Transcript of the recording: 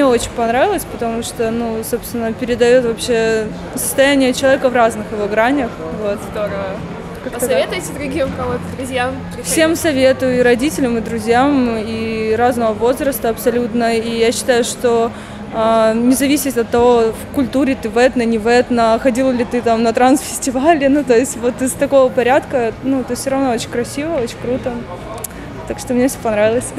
мне очень понравилось, потому что, ну, собственно, передает вообще состояние человека в разных его гранях. Вот. Здорово. Как-то Посоветуйте другим кого-то, друзьям? приходить? Всем советую, и родителям, и друзьям, и разного возраста абсолютно. И я считаю, что э, не зависит от того, в культуре ты в этно, не в этно, ходил ли ты там на трансфестивале, ну, то есть вот из такого порядка, ну, то все равно очень красиво, очень круто. Так что мне все понравилось.